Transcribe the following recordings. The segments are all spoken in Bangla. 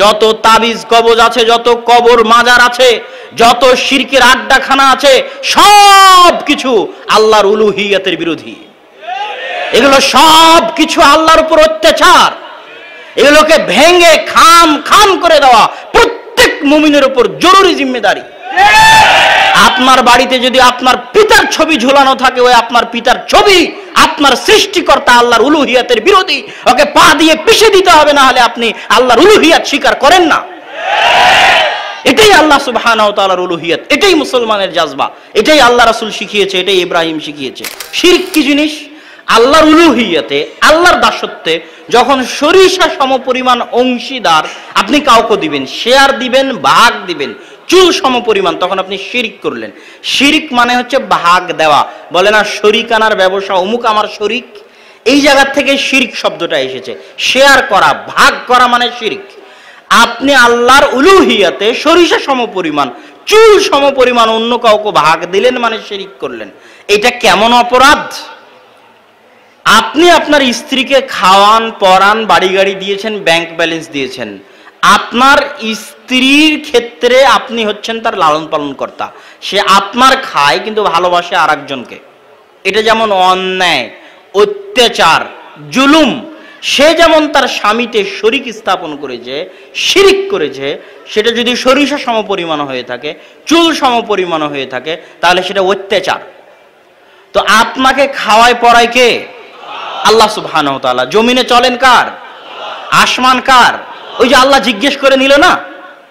যত তাবিজ কবজ আছে, যত কবর মাজার আছে, যত শিরকের আড্ডাখানা আছে সব কিছু আল্লাহর উলুহিয়াতের বিরোধী। এগুলো সব কিছু আল্লাহর উপর অত্যাচার। এগুলোকে ভেঙে খাম খাম করে দেওয়া প্রত্যেক মুমিনের উপর জরুরি জিম্মেদারি। আপনার বাড়িতে যদি আপনার পিতার ছবি ঝুলানো থাকে, ওই আপনার পিতার ছবি আপনার সৃষ্টিকর্তা আল্লাহর উলুহিয়াতের বিরোধী। ওকে পা দিয়ে পিষে দিতে হবে, না হলে আপনি আল্লাহর উলুহিয়াত স্বীকার করেন না। এটাই আল্লাহ তাআলার উলুহিয়াত। এটাই মুসলমানের জাজবা। এটাই আল্লাহ রাসূল শিখিয়েছে, এটাই ইব্রাহিম শিখিয়েছে। শিরক কি জিনিস? আল্লাহর উলুহিয়াতে, আল্লাহর দাসত্বে যখন সরিষা সমপরিমাণ অংশীদার, আপনি কাউকে দিবেন, শেয়ার দিবেন, ভাগ দিবেন। চুল সমপরিমাণ, তখন আপনি শিরিক করলেন। শিরিক মানে হচ্ছে ভাগ দেওয়া। বলে না শরিকানার ব্যবসা, অমুক আমার শরিক। এই জায়গার থেকে শিরিক শব্দটা এসেছে। শেয়ার করা, ভাগ করা মানে শিরিক। আপনি আল্লাহর উলুহিয়াতে সরিষা সমপরিমাণ, চুল সমপরিমাণ অন্য কাউকে ভাগ দিলেন মানে শিরিক করলেন। এটা কেমন অপরাধ? আপনি আপনার স্ত্রীকে খাওয়ান, পরান বাড়ি গাড়ি দিয়েছেন ব্যাংক ব্যালেন্স দিয়েছেন। আপনার স্ত্রীর ক্ষেত্রে আপনি হচ্ছেন তার লালন পালন কর্তা। সে আপনার খায়, কিন্তু ভালোবাসে আর একজনকে এটা যেমন অন্যায়, অত্যাচার, জুলুম, সে যেমন তার স্বামীতে শরিক স্থাপন করেছে, শিরিক করেছে, সেটা যদি সরিষা সমপরিমাণ হয়ে থাকে, চুল সমপরিমাণ হয়ে থাকে, তাহলে সেটা অত্যাচার। তো আপনাকে খাওয়ায় পড়ায় কে? আল্লাহ সুবহানাহু জমিনে চলেন কার? আসমান কার? ওই যে আল্লাহ জিজ্ঞেস করে নিল না?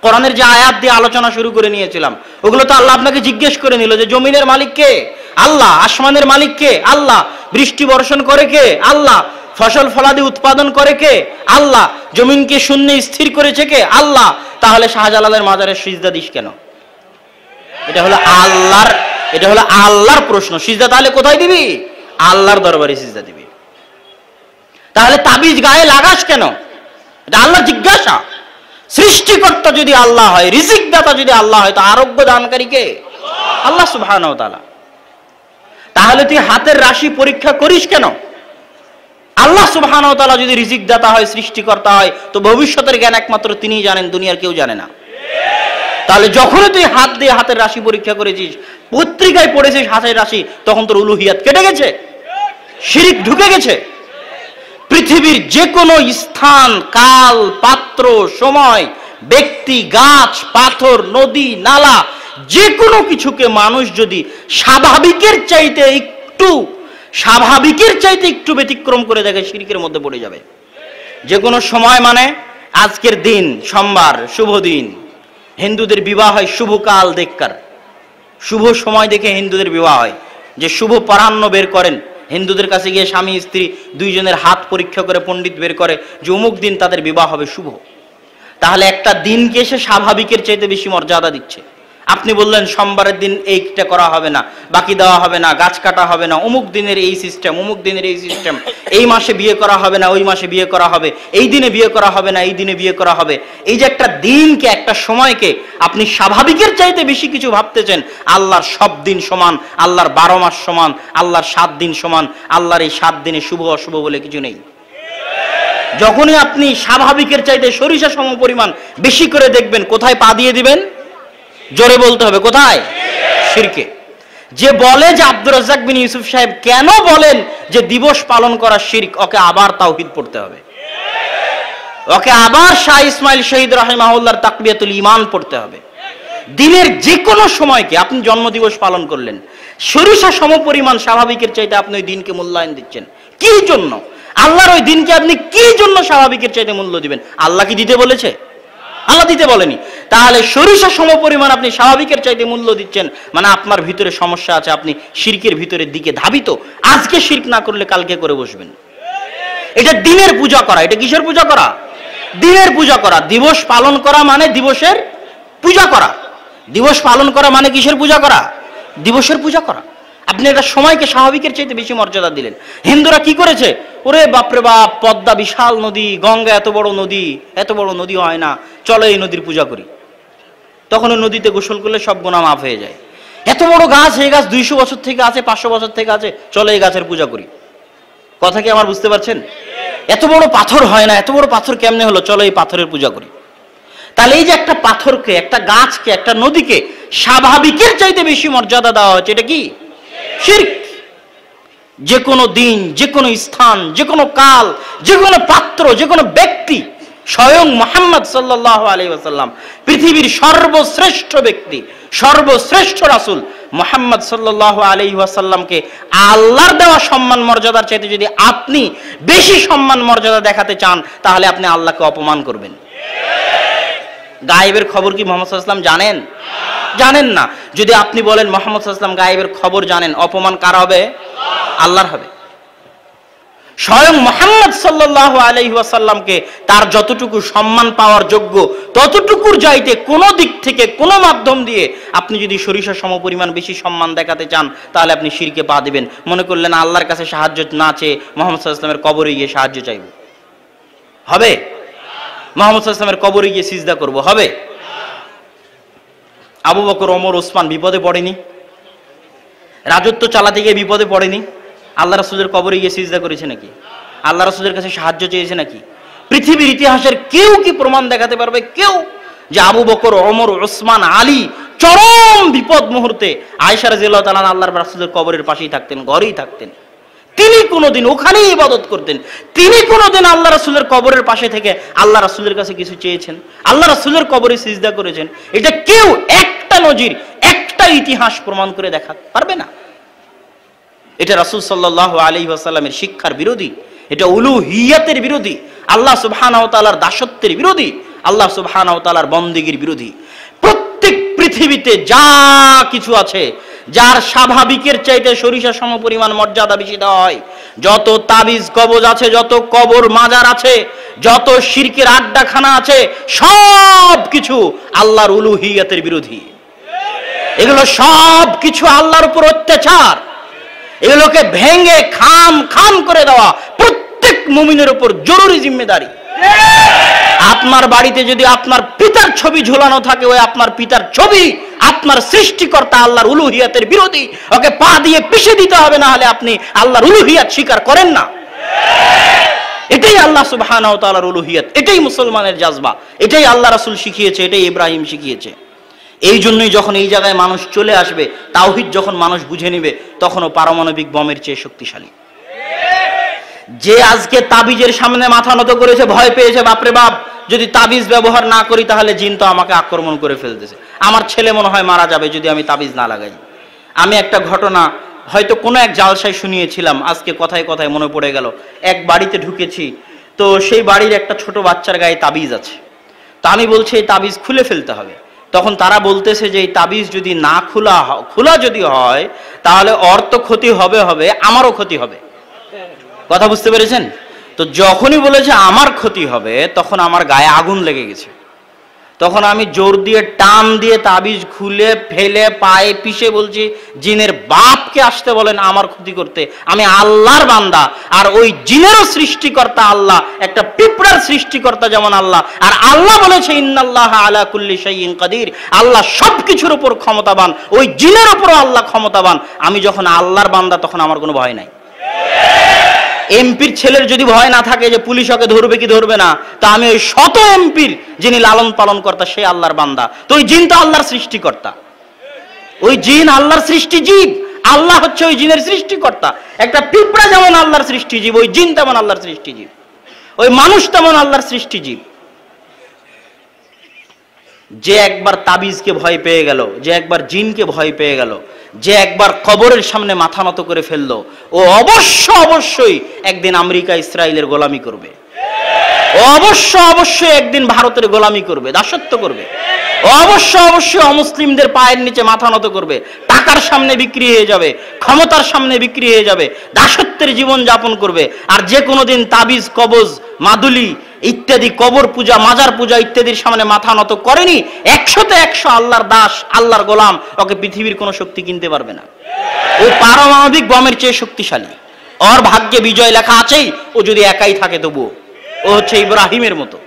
কোরআনের যে আয়াত দিয়ে আলোচনা শুরু করে নিয়েছিলাম, ওগুলো তো আল্লাহ আপনাকে জিজ্ঞেস করে নিল যে জমিনের মালিক কে? আল্লাহ। আসমানের মালিক কে? আল্লাহ। বৃষ্টি বর্ষণ করে কে? আল্লাহ। ফসল ফলাদি উৎপাদন করে কে? আল্লাহ। জমিনকে শূন্য স্থির করেছে কে? আল্লাহ। তাহলে শাহজালালের মাজারে সিজদা দিস কেন? এটা হলো আল্লাহর, এটা হলো আল্লাহর প্রশ্ন। সিজদা তাহলে কোথায় দিবি? আল্লাহর দরবারে সিজদা দিবি। তাহলে তাবিজ গায়ে লাগাস কেন? এটা আল্লাহ জিজ্ঞাসা। সৃষ্টিকর্তা যদি আল্লাহ হয় রিজিক দাতা যদি আল্লাহ হয়, তো আরোগ্য দানকারী কে? আল্লাহ সুবহানাহু তাহলে তুই হাতের রাশি পরীক্ষা করিস কেন? আল্লাহ ওয়া যদি রিজিক দাতা হয়, সৃষ্টিকর্তা হয়, তো ভবিষ্যতের জ্ঞান একমাত্র তিনিই জানেন, দুনিয়ার কেউ জানে না। তাহলে যখনই তুই হাত দিয়ে হাতের রাশি পরীক্ষা করেছিস, পত্রিকায় পড়েছিস হাতের রাশি, তখন তোর উলুহিয়াত কেটে গেছে, শিরিক ঢুকে গেছে। পৃথিবীর যে কোনো স্থান, কাল, পাত্র, সময়, ব্যক্তি, গাছ, পাথর, নদী, নালা যে কোনো কিছুকে মানুষ যদি স্বাভাবিকের চাইতে একটু, স্বাভাবিকের চাইতে একটু ব্যতিক্রম করে দেখে, শিরিকের মধ্যে পড়ে যাবে। যে কোনো সময় মানে আজকের দিন, সোমবার, শুভ দিন। হিন্দুদের বিবাহ হয় শুভ কাল দেখকার শুভ সময় দেখে হিন্দুদের বিবাহ হয়। যে শুভ পরাহ্ন বের করেন হিন্দুদের কাছে গিয়ে স্বামী, স্ত্রী দুইজনের হাত পরীক্ষা করে পণ্ডিত বের করে যে অমুক দিন তাদের বিবাহ হবে, শুভ। তাহলে একটা দিনকে সে স্বাভাবিকের চাইতে বেশি মর্যাদা দিচ্ছে। আপনি বললেন সোমবারের দিন এইটা করা হবে না, বাকি দেওয়া হবে না, গাছ কাটা হবে না, অমুক দিনের এই সিস্টেম অমুক দিনের এই সিস্টেম এই মাসে বিয়ে করা হবে না, ওই মাসে বিয়ে করা হবে, এই দিনে বিয়ে করা হবে না, এই দিনে বিয়ে করা হবে। এই যে একটা দিনকে, একটা সময়কে আপনি স্বাভাবিকের চাইতে বেশি কিছু ভাবতেছেন, আল্লাহর সব দিন সমান, আল্লাহর বারো মাস সমান, আল্লাহর সাত দিন সমান, আল্লাহর এই সাত দিনে শুভ, অশুভ বলে কিছু নেই। যখনই আপনি স্বাভাবিকের চাইতে সরিষা সম পরিমাণ বেশি করে দেখবেন, কোথায় পা দিয়ে দিবেন? জোরে বলতে হবে, কোথায়? শিরকে যে বলে যে আব্দুর রাজ্জাক বিন ইউসুফ সাহেব কেন বলেন যে দিবস পালন করা শিরক ওকে আবার তাওহিদ পড়তে হবে। ওকে আবার শাহ ইসমাইল শহীদ রাহিমাহুল্লাহর তাকবিয়াতুল ইমান পড়তে হবে। দিনের যে কোনো সময়কে আপনি জন্মদিবস পালন করলেন। সরিষা সমপরিমাণ স্বাভাবিকের চাইতে আপনি ওই দিনকে মূল্যায়ন দিচ্ছেন। কি জন্য? আল্লাহর ওই দিনকে আপনি কি জন্য স্বাভাবিকের চাইতে মূল্য দিবেন? আল্লাহ কি দিতে বলেছে? আল্লাহ দিতে বলেনি। তাহলে সরিষা সমপরিমাণ আপনি স্বাভাবিকের চাইতে মূল্য দিচ্ছেন। মানে আপনার ভিতরে সমস্যা আছে, আপনি শিরকের ভিতরের দিকে ধাবিত। আজকে শির্ক না করলে কালকে করে বসবেন। এটা দিনের পূজা করা। এটা কিসের পূজা করা? দিনের পূজা করা। দিবস পালন করা মানে দিবসের পূজা করা। দিবস পালন করা মানে কিসের পূজা করা? দিবসের পূজা করা। আপনি এটা সময়কে স্বাভাবিকের চাইতে বেশি মর্যাদা দিলেন। হিন্দুরা কি করেছে? ওরে বাপরে বাপ, পদ্মা বিশাল নদী, গঙ্গা এত বড় নদী, এত বড় নদী হয় না। চলো এই নদীর পূজা করি। তখন ওই নদীতে গোসল করলে সব গোনা মাফ হয়ে যায়। এত বড় গাছ, এই গাছ দুইশো বছর থেকে আছে, পাঁচশো বছর থেকে আছে, চলো এই গাছের পূজা করি। কথা কি আমার বুঝতে পারছেন? এত বড় পাথর হয় না, এত বড় পাথর কেমনে হলো? চলো এই পাথরের পূজা করি। তাহলে এই যে একটা পাথরকে, একটা গাছকে, একটা নদীকে স্বাভাবিকের চাইতে বেশি মর্যাদা দেওয়া হচ্ছে এটা কি? শির্ক। যে কোনো দিন, যে কোনো স্থান, যে কোনো কাল, যে কোনো পাত্র, যে কোনো ব্যক্তি স্বয়ং মোহাম্মদ সাল্লাহ আলী আসাল্লাম পৃথিবীর সর্বশ্রেষ্ঠ ব্যক্তি, সর্বশ্রেষ্ঠ রাসুল মোহাম্মদ সাল্লাহ আলী ওয়াসাল্লামকে আল্লাহর দেওয়া সম্মান মর্যাদার চাইতে যদি আপনি বেশি সম্মান মর্যাদা দেখাতে চান, তাহলে আপনি আল্লাহকে অপমান করবেন। গায়েবের খবর কি মোহাম্মদ সাল্লাম জানেন? জানেন না। যদি আপনি বলেন মোহাম্মদ সাল্লাম গায়েবের খবর জানেন, অপমান কার হবে? আল্লাহর হবে। স্বয়ং মোহাম্মদ সাল্লাহ আলহি ওয়াসাল্লামকে তার যতটুকু সম্মান পাওয়ার যোগ্য, ততটুকুর চাইতে কোনো দিক থেকে কোনো মাধ্যম দিয়ে আপনি যদি সরিষা সমপরিমাণ বেশি সম্মান দেখাতে চান, তাহলে আপনি শিরকে পা দেবেন। মনে করলেন আল্লাহর কাছে সাহায্য না চেয়ে মোহাম্মদ সাল্লামের কবরে গিয়ে সাহায্য চাইব। হবে? মোহাম্মদ সাল্লামের কবরে গিয়ে সিজদা করব। হবে? আবু বকর, ওমর, ওসমান বিপদে পড়েনি? রাজত্ব চালাতে গিয়ে বিপদে পড়েনি? আল্লাহ রাসুলের কবরে গিয়ে সিজদা করেছে নাকি? আল্লাহ রাসুলের কাছে সাহায্য চেয়েছে নাকি? পৃথিবীর ইতিহাসের কেউ কি প্রমাণ দেখাতে পারবে? কেউ? যে আবু বকর, ওমর, ওসমান, আলী চরম বিপদ মুহূর্তে আয়সার জিল্লাহ তালান আল্লাহর রাসুলের কবরের পাশেই থাকতেন, ঘরেই থাকতেন। তিনি কোনোদিন ওখানেই ইবাদত করতেন। তিনি কোনোদিন আল্লাহ রাসুলের কবরের পাশে থেকে আল্লাহ রাসুলের কাছে কিছু চেয়েছেন। আল্লাহ রাসুলের কবরে সিজদা করেছেন। এটা কেউ একটা নজির, একটা ইতিহাস প্রমাণ করে দেখা পারবে না? এটা রাসুল সাল্লাহ আলী আসাল্লামের শিক্ষার বিরোধী, এটা উলু হিয়াতের বিরোধী, আল্লাহ সুবহানার দাসত্বের বিরোধী, আল্লাহ সুবহানার বন্দিগির বিরোধী। প্রত্যেক পৃথিবীতে যা কিছু আছে, যার স্বাভাবিকের চাইতে সরিষা সম পরিমাণ মর্যাদা বেশি দেওয়া হয়, যত তাবিজ কবজ আছে, যত কবর মাজার আছে, যত শিরকের আড্ডাখানা আছে, সব কিছু আল্লাহর উলুহিয়াতের বিরোধী। এগুলো সব কিছু আল্লাহর উপর অত্যাচার। এগুলোকে ভেঙে খাম খাম করে দেওয়া প্রত্যেক মুমিনের উপর জরুরি জিম্মেদারি। আপনার বাড়িতে যদি আপনার পিতার ছবি ঝুলানো থাকে, ওই আপনার পিতার ছবি আপনার সৃষ্টিকর্তা আল্লাহর উলুহিয়াতের বিরোধী, ওকে পা দিয়ে পিষে দিতে হবে, না হলে আপনি আল্লাহর উলুহিয়াত স্বীকার করেন না। এটাই আল্লাহ তাআলার উলুহিয়াত, এটাই মুসলমানের জাজবা, এটাই আল্লাহ রাসূল শিখিয়েছে, এটাই ইব্রাহিম শিখিয়েছে। এই জন্যই যখন এই জায়গায় মানুষ চলে আসবে, তাওহিদ যখন মানুষ বুঝে নেবে, তখনও পারমাণবিক বমের চেয়ে শক্তিশালী। যে আজকে তাবিজের সামনে মাথা নত করেছে, ভয় পেয়েছে, বাপরে বাপ, যদি তাবিজ ব্যবহার না করি, তাহলে জিন তো আমাকে আক্রমণ করে ফেলতেছে। আমার ছেলে মনে হয় মারা যাবে যদি আমি তাবিজ না লাগাই। আমি একটা ঘটনা হয়তো কোনো এক জালসায় শুনিয়েছিলাম, আজকে কথায় কথায় মনে পড়ে গেল। এক বাড়িতে ঢুকেছি, তো সেই বাড়ির একটা ছোট বাচ্চার গায়ে তাবিজ আছে। তা আমি বলছি, এই তাবিজ খুলে ফেলতে হবে। তখন তারা বলতেছে যে এই তাবিজ যদি না খোলা খোলা যদি হয়, তাহলে অর্থ ক্ষতি হবে হবে, আমারও ক্ষতি হবে। কথা বুঝতে পেরেছেন? তো যখনই বলেছে, আমার ক্ষতি হবে, তখন আমার গায়ে আগুন লেগে গেছে। তখন আমি জোর দিয়ে টান দিয়ে তাবিজ খুলে ফেলে পায়ে পিষে বলছি, জিনের বাপকে আসতে বলেন আমার ক্ষতি করতে। আমি আল্লাহর বান্দা। আর ওই জিনেরও সৃষ্টিকর্তা আল্লাহ। একটা পিঁপড়ার সৃষ্টিকর্তা যেমন আল্লাহ। আর আল্লাহ বলেছে, ইন্নাল্লাহ আলা কুল্লি শাইইন কাদির। আল্লাহ সব কিছুর উপর ক্ষমতাবান। ওই জিনের উপরও আল্লাহ ক্ষমতাবান। আমি যখন আল্লাহর বান্দা, তখন আমার কোনো ভয় নাই। এমপির ছেলের যদি ভয় না থাকে যে পুলিশ ওকে ধরবে কি ধরবে না, তা আমি ওই শত এমপির যিনি লালন পালন কর্তা, সে আল্লাহর বান্দা। তো ওই জিন তো আল্লাহর সৃষ্টিকর্তা। ওই জিন আল্লাহর সৃষ্টি জীব। আল্লাহ হচ্ছে ওই জিনের সৃষ্টিকর্তা। একটা পিঁপড়া যেমন আল্লাহর সৃষ্টিজীব ওই জিন তেমন আল্লাহর সৃষ্টিজীব ওই মানুষ তেমন আল্লাহর সৃষ্টিজীব যে একবার তাবিজকে ভয় পেয়ে গেল, যে একবার জিনকে ভয় পেয়ে গেল যে একবার কবরের সামনে মাথা নত করে ফেলল, ও অবশ্য অবশ্যই একদিন আমেরিকা, ইসরায়েলের গোলামি করবে। ও অবশ্য অবশ্যই একদিন ভারতের গোলামি করবে, দাসত্ব করবে। অবশ্য অবশ্যই অমুসলিমদের পায়ের নিচে মাথা নত করবে। টাকার সামনে বিক্রি হয়ে যাবে, ক্ষমতার সামনে বিক্রি হয়ে যাবে, দাসত্বের জীবন যাপন করবে। আর যে কোনো দিন তাবিজ, কবজ, মাদুলি ইত্যাদি, কবর পূজা, মাজার পূজা ইত্যাদির সামনে মাথা নত করেনি, একশোতে একশো আল্লাহর দাস, আল্লাহর গোলাম, ওকে পৃথিবীর কোনো শক্তি কিনতে পারবে না। ও পারমাণবিক বমের চেয়ে শক্তিশালী। ওর ভাগ্যে বিজয় লেখা আছেই, ও যদি একাই থাকে তবুও। ও হচ্ছে ইব্রাহিমের মতো।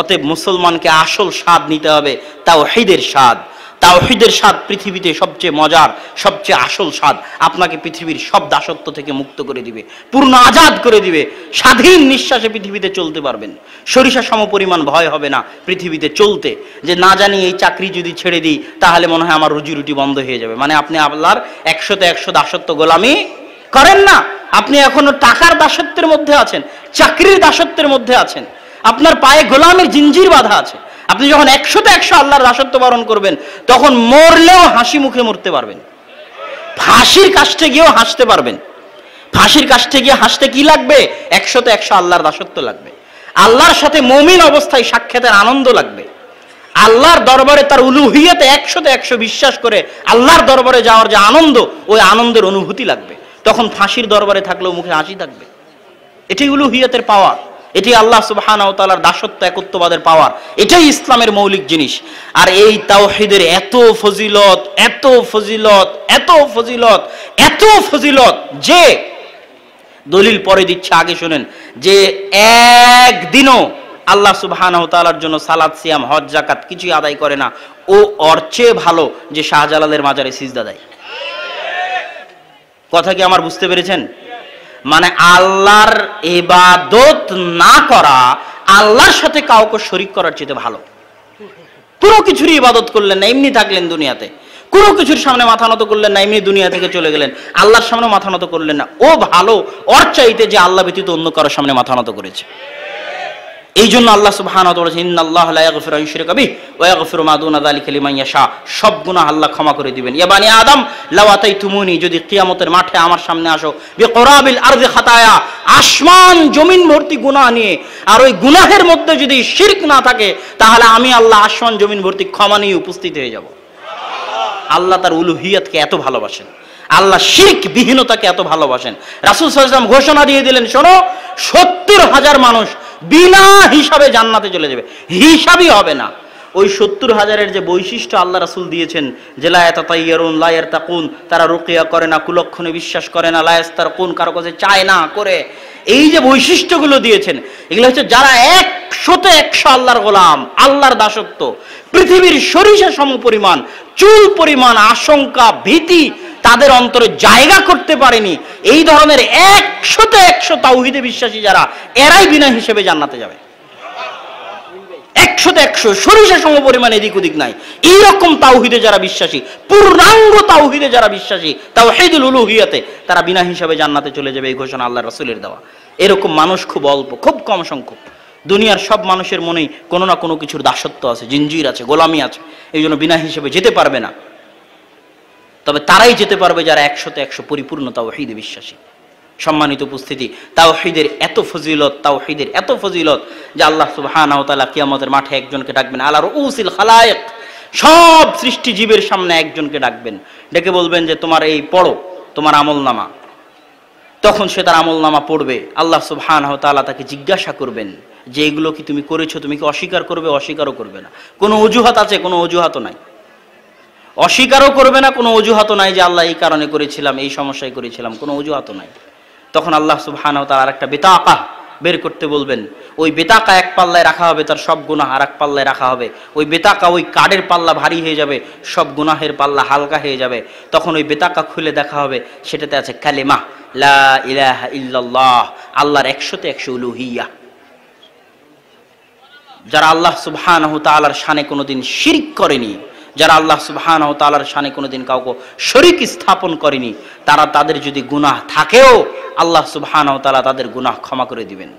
অতএব মুসলমানকে আসল স্বাদ নিতে হবে তাও হেদের স্বাদ। তাওহিদের স্বাদ পৃথিবীতে সবচেয়ে মজার, সবচেয়ে আসল স্বাদ আপনাকে পৃথিবীর সব দাসত্ব থেকে মুক্ত করে দিবে, পূর্ণ আজাদ করে দিবে। স্বাধীন নিঃশ্বাসে পৃথিবীতে চলতে পারবেন। সরিষা সমপরিমাণ ভয় হবে না পৃথিবীতে চলতে। যে না জানি এই চাকরি যদি ছেড়ে দিই, তাহলে মনে হয় আমার রুজি রুটি বন্ধ হয়ে যাবে। মানে আপনি আল্লাহর একশোতে একশো দাসত্ব গোলামি করেন না। আপনি এখনও টাকার দাসত্বের মধ্যে আছেন, চাকরির দাসত্বের মধ্যে আছেন। আপনার পায়ে গোলামের জিঞ্জির বাধা আছে। আপনি যখন একশোতে একশো আল্লাহর দাসত্ব বরণ করবেন, তখন মরলেও হাসি মুখে মরতে পারবেন। ফাঁসির কাছটে গিয়েও হাসতে পারবেন। ফাঁসির কাছটে গিয়ে হাসতে কি লাগবে? একশোতে একশো আল্লাহর দাসত্ব লাগবে। আল্লাহর সাথে মমিন অবস্থায় সাক্ষাতের আনন্দ লাগবে। আল্লাহর দরবারে তার উলুহিয়াতে একশোতে একশো বিশ্বাস করে আল্লাহর দরবারে যাওয়ার যে আনন্দ, ওই আনন্দের অনুভূতি লাগবে। তখন ফাঁসির দরবারে থাকলেও মুখে হাসি থাকবে। এটি উলুহিয়াতের পাওয়ার। এটি আল্লাহ সুবহান তালার দাসত্ব, একত্ববাদের পাওয়ার এটাই ইসলামের মৌলিক জিনিস। আর এই তাওহিদের এত ফজিলত এত ফজিলত এত ফজিলত এত ফজিলত যে দলিল পরে দিচ্ছে আগে শোনেন, যে একদিনও আল্লাহ সুবহান তালার জন্য সালাদ সিয়াম, হজ জাকাত কিছুই আদায় করে না। ও ওর চেয়ে ভালো যে শাহজালালের মাজারে সিজদা দেয়। কথা কি আমার বুঝতে পেরেছেন? মানে আল্লাহর ইবাদত না করা, আল্লাহর সাথে কাউকে শরিক করার চেয়ে ভালো। কোনো কিছুরই ইবাদত করলেন না, এমনি থাকলেন দুনিয়াতে। কোনো কিছুর সামনে মাথা নত করলেন না, এমনি দুনিয়া থেকে চলে গেলেন। আল্লাহর সামনে মাথা নত করলেন না। ও ভালো, ওর চাইতে যে আল্লাহ ব্যতীত অন্য কারোর সামনে মাথা নত করেছে। এই জন্য আল্লাহ বলেছেন, ইন্নাল্লাহা ইয়াশা। সব গুনাহ আল্লাহ ক্ষমা করে দিবেন। ইয়া বানি আদম লাও আতাইতুমুনি, যদি কিয়ামতের মাঠে আমার সামনে আসো, বিকরাবিল আরদি খাতায়া, আসমান জমিন ভর্তি গুনাহ নিয়ে, আর ওই গুনাহের মধ্যে যদি শিরক না থাকে, তাহলে আমি আল্লাহ আসমান জমিন ভর্তি ক্ষমা নিয়ে উপস্থিত হয়ে যাব। আল্লাহ তার উলুহিয়াতকে এত ভালোবাসেন। আল্লাহ শিখ বিহীনতাকে এত ভালোবাসেন। রাসুল সাল্লাম ঘোষণা দিয়ে দিলেন, শোনো, সত্তর হাজার মানুষ বিনা হিসাবে জান্নাতে চলে যাবে। হিসাবই হবে না। ওই সত্তর হাজারের যে বৈশিষ্ট্য আল্লাহ রাসুল দিয়েছেন, যে লায়াতাইয়ারুন লায়ার তাকুন তারা রুকিয়া করে না, কুলক্ষণে বিশ্বাস করে না লায়াস তার কোন কারও কাছে চায় না, করে। এই যে বৈশিষ্ট্যগুলো দিয়েছেন, এগুলো হচ্ছে যারা একশোতে একশো আল্লাহর গোলাম, আল্লাহর দাসত্ব, পৃথিবীর সরিষা সম পরিমাণ চুল পরিমাণ, আশঙ্কা, ভীতি তাদের অন্তরে জায়গা করতে পারেনি। এই ধরনের একশোতে একশো তাওহিদে বিশ্বাসী যারা, এরাই বিনা হিসেবে জান্নাতে যাবে। একশোতে একশো সরিষা সম পরিমাণ এদিক ওদিক নাই। এইরকম তাওহিদে যারা বিশ্বাসী, পূর্ণাঙ্গ তাওহিদে যারা বিশ্বাসী তাও হেদুল উলুহিয়াতে, তারা বিনা হিসাবে জান্নাতে চলে যাবে এই ঘোষণা আল্লাহ রসুলের দেওয়া। এরকম মানুষ খুব অল্প, খুব কম সংখ্যক। দুনিয়ার সব মানুষের মনেই কোনো না কোনো কিছুর দাসত্ব আছে, জিঞ্জির আছে, গোলামি আছে। এই জন্য বিনা হিসেবে যেতে পারবে না। তবে তারাই যেতে পারবে যারা একশোতে একশো পরিপূর্ণ তাওহিদে বিশ্বাসী। সম্মানিত উপস্থিতি, তাওহিদের এত ফজিলত, তাওহিদের এত ফজিলত যে আল্লাহ সুবহানাহু তাআলা কিয়ামতের মাঠে একজনকে ডাকবেন। আলা রউসিল খালায়েক, সব সৃষ্টি জীবের সামনে একজনকে ডাকবেন। ডেকে বলবেন যে, তোমার এই পড়ো, তোমার আমল নামা তখন সে তার আমল নামা পড়বে। আল্লাহ সুবহানাহু তাআলা তাকে জিজ্ঞাসা করবেন, যে এগুলো কি তুমি করেছ? তুমি কি অস্বীকার করবে? অস্বীকারও করবে না। কোনো অজুহাত আছে? কোনো অজুহাতও নাই। অস্বীকারও করবে না, কোনো অজুহাতও নাই যে আল্লাহ এই কারণে করেছিলাম, এই সমস্যায় করেছিলাম, কোনো অজুহাতও নাই। তখন আল্লাহ সুবহানাহু তার আর একটা বেতাকা বের করতে বলবেন, ওই বেতাকা এক পাল্লায় রাখা হবে, তার সব গুনাহ আর এক পাল্লায় রাখা হবে। ওই বেতাকা ওই কাঠের পাল্লা ভারী হয়ে যাবে, সব গুনাহের পাল্লা হালকা হয়ে যাবে। তখন ওই বেতাকা খুলে দেখা হবে, সেটাতে আছে কালেমা, লা ইল্লাল্লাহ, আল্লাহর একশোতে একশো উলুহিয়া। যারা আল্লাহ সুবহানাহু তাআলার শানে কোনোদিন শিরক করেনি যারা আল্লাহ সুবহান ও তালার শানে কোনোদিন কাউকে শরিক স্থাপন করেনি, তারা তাদের যদি গুনাহ থাকেও, আল্লাহ সুবহান ও তালা তাদের গুনাহ ক্ষমা করে দিবেন।